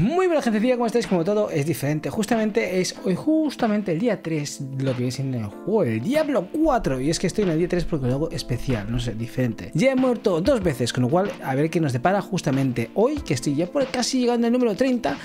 Muy buena gente, ¿cómo estáis? Como todo es diferente. Justamente es hoy, justamente el día 3, lo que viene siendo el juego, el Diablo 4. Y es que estoy en el día 3 porque lo hago especial, no sé, diferente. Ya he muerto dos veces, con lo cual a ver qué nos depara justamente hoy, que estoy ya por casi llegando al número 30.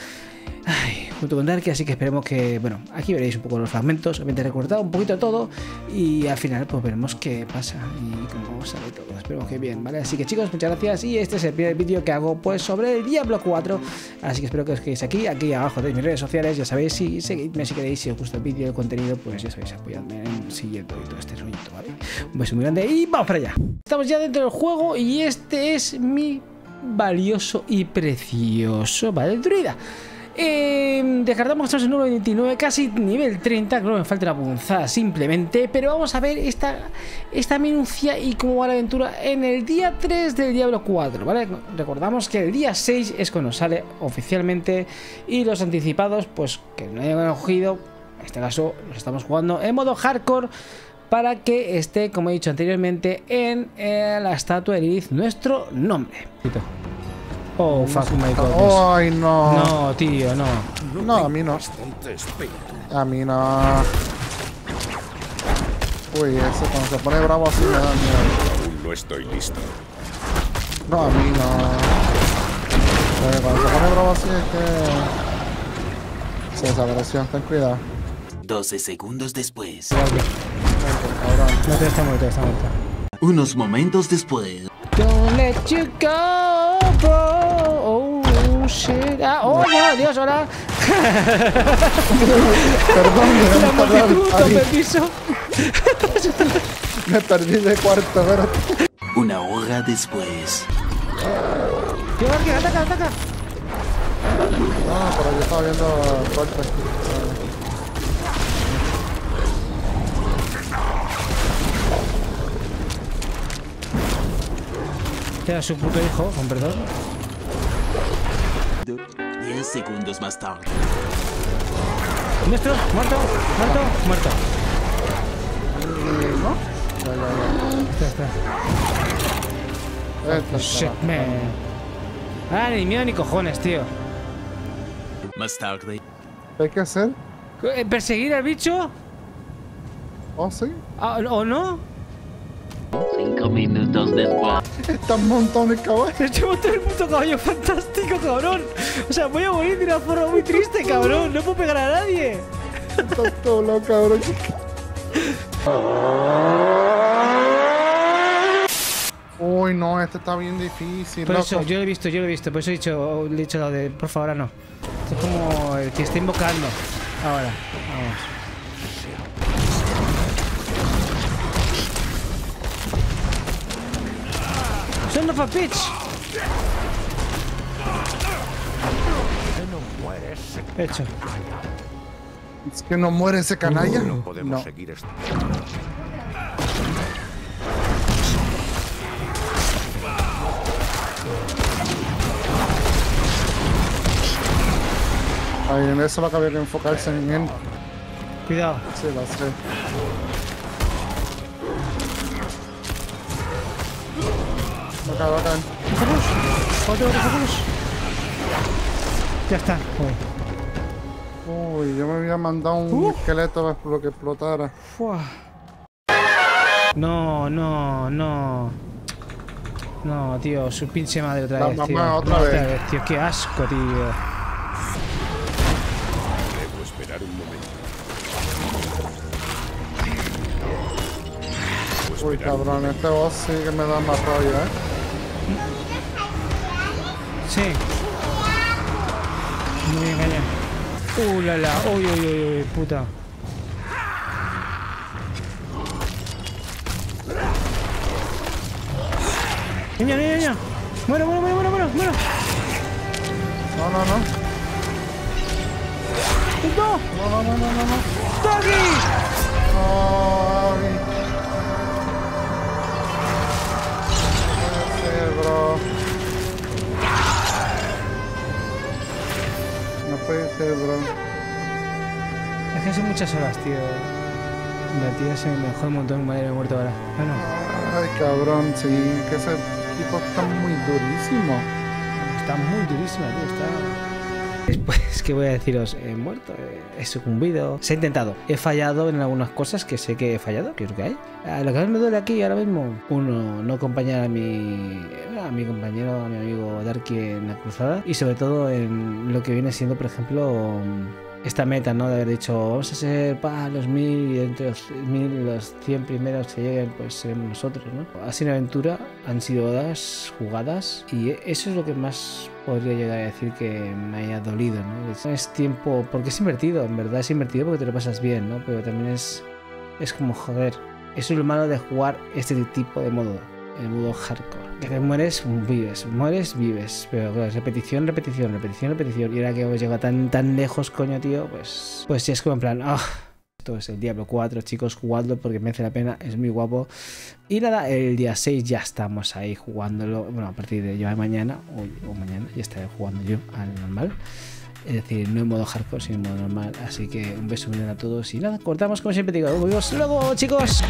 Ay, junto con Darky, así que esperemos que, bueno, aquí veréis un poco los fragmentos, obviamente recortado un poquito todo y al final pues veremos qué pasa y cómo sale todo, esperemos que bien, ¿vale? Así que chicos, muchas gracias y este es el primer vídeo que hago pues sobre el Diablo 4, así que espero que os quedéis aquí, aquí abajo de mis redes sociales, ya sabéis, si seguidme si queréis, si os gusta el vídeo, el contenido, pues ya sabéis, apoyadme en siguiendo y todo este rollito, ¿vale? Un beso muy grande y vamos para allá. Estamos ya dentro del juego y este es mi valioso y precioso, ¿vale? Druida. Eh, descartamos estamos en 1.29, casi nivel 30, creo que me falta una punzada simplemente, pero vamos a ver esta, esta minucia y cómo va la aventura en el día 3 del Diablo 4, ¿vale? Recordamos que el día 6 es cuando sale oficialmente y los anticipados, pues que no hayan cogido, en este caso los estamos jugando en modo hardcore para que esté, como he dicho anteriormente, en eh, la estatua de Lilith nuestro nombre. Oh, fuck my god. Ay, no. No, tío, no. No, a mí no. A mí no. Uy, eso cuando se pone bravo así me da miedo. Aún no estoy listo. No, a mí no. Cuando se pone bravo así es que... Se desapareció, ten cuidado. 12 segundos después. No te está muerto, está muerto. Unos momentos después. Don't let you go, bro. Oh, shit. Ah, oh, no, Dios, hola. Perdón, La me, multitud, con Ay, permiso. me perdí de cuarto, espérate. Una hora después. Ataca, ataca. No, pero yo estaba viendo golpes. Era su puto hijo, con perdón. 10 segundos más tarde. Nuestro, muerto, muerto, muerto. Ya, ya, Espera, espera. ya. Esta Shit, man. Ah, ni miedo ni cojones, tío. Más tarde. ¿Qué hay que hacer? Eh, ¿Perseguir al bicho? ¿Oh, sí? Ah, ¿O no? 5 minutos después. Están montones de caballos. Llevo todo el puto caballo fantástico, cabrón. O sea, voy a morir de una forma muy triste, cabrón. No puedo pegar a nadie. Están todos locos, cabrón. Uy, no, este está bien difícil, Por loco. eso, yo lo he visto, yo lo he visto. Por eso he dicho, le he dicho lo de, por favor, no. Esto es como el que está invocando. Ahora, vamos. Son of a bitch. Hecho. Es que no muere ese canalla. No podemos No. seguir esto. Ay, en eso que había que enfocarse en él. Cuidado. Sí, lo sé. Acá, bacán. Otro, otro, otro. Ya está. Uy. Uy, yo me había mandado un Uh. esqueleto para que explotara. Fua. No, no, no. No, tío, su pinche madre otra La vez, mamá tío. otra vez. tío. Qué asco, tío. Uy, cabrón, este boss sí que me da más rollo, eh. Sí. Muy bien, caña. Uh, la, la. Uy, uy, uy, uy, puta. Niña, niña, niña. Muero, muero, muero, muero, muero, muero. No, no, no. ¡No! No, no, no, no, no. ¡Doggy! No bro. No puede ser, bro. Es que son muchas horas, tío. La tía se me dejó un montón, madre, me he muerto ahora. Bueno, Ay, cabrón, sí, que ese tipo está muy durísimo. está muy durísima, tío. Está. Después, ¿qué voy a deciros? He muerto, he- sucumbido. Se ha intentado. He fallado en algunas cosas que sé que he fallado, lo que hay. Ah, lo que más me duele aquí ahora mismo, uno, no acompañar a mi, a mi compañero, a mi amigo Darky en la cruzada. Y sobre todo en lo que viene siendo, por ejemplo, esta meta, ¿no? De haber dicho, vamos a ser para los mil y entre los mil los 100 primeros que lleguen, pues seremos nosotros, ¿no? Sido una aventura, han sido horas jugadas y eso es lo que más podría llegar a decir que me haya dolido, ¿no? Es tiempo, porque es invertido, en verdad es invertido porque te lo pasas bien, ¿no? Pero también es, es como, joder, eso es lo malo de jugar este tipo de modo, el modo hardcore. De que mueres, vives, mueres, vives. Pero claro, repetición, repetición, repetición, repetición. Y ahora que hemos llegado tan, tan lejos, coño, tío, pues, pues sí es como en plan, ah, esto es el Diablo 4, chicos, jugadlo porque merece la pena, es muy guapo. Y nada, el día 6 ya estamos ahí jugándolo. Bueno, a partir de ya mañana o, o mañana ya estaré jugando yo al normal. Es decir, no en modo hardcore, sino en modo normal. Así que un beso grande a todos. Y nada, cortamos como siempre digo. Nos vemos luego, chicos.